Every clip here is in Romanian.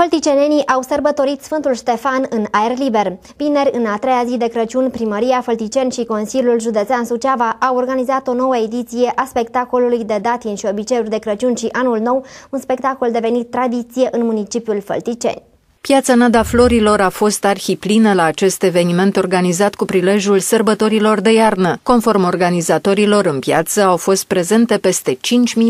Fălticenenii au sărbătorit Sfântul Ștefan în aer liber. Vineri, în a treia zi de Crăciun, Primăria Fălticeni și Consiliul Județean Suceava au organizat o nouă ediție a spectacolului de datin și obiceiuri de Crăciun și Anul Nou, un spectacol devenit tradiție în municipiul Fălticeni. Piața Nada Florilor a fost arhiplină la acest eveniment organizat cu prilejul sărbătorilor de iarnă. Conform organizatorilor, în piață au fost prezente peste 5.000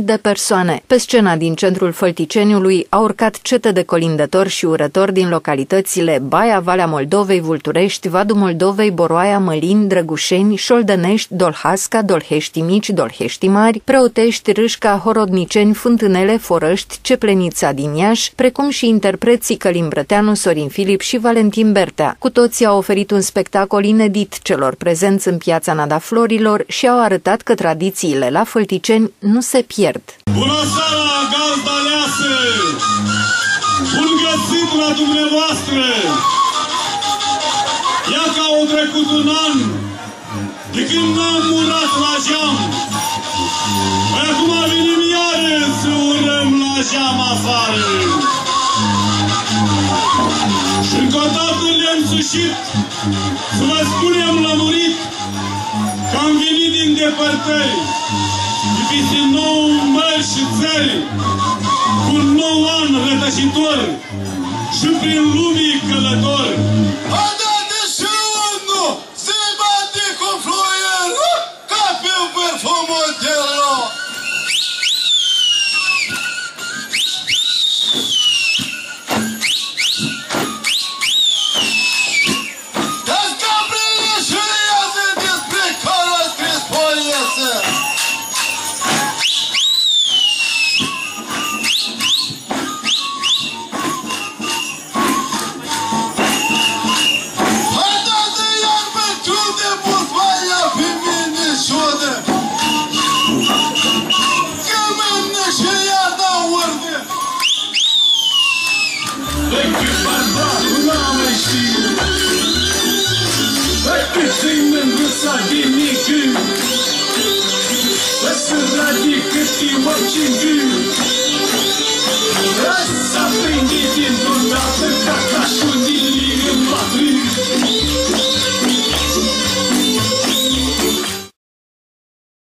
de persoane. Pe scena din centrul Fălticeniului au urcat cete de colindători și urători din localitățile Baia, Valea Moldovei, Vulturești, Vadu Moldovei, Boroaia, Mălin, Drăgușeni, Șoldănești, Dolhasca, Dolhești Mici, Dolhești Mari, Preotești, Râșca, Horodniceni, Fântânele, Forăști, Ceplenița din Iași, precum și interpreții Călimbră Brăteanu, Sorin Filip și Valentin Bertea. Cu toții au oferit un spectacol inedit celor prezenți în piața Nada Florilor și au arătat că tradițiile la Fălticeni nu se pierd. Bună seara, gazda leasă! Bun găsit la dumneavoastră! Ia că au trecut un an de când n-am murat la geam. Le-am sușit să vă spunem lămurit că am venit din depărtări, de peste nou mări și țări, cu un nou an rătășitor și prin lumii călător. Максим, Максим, жив!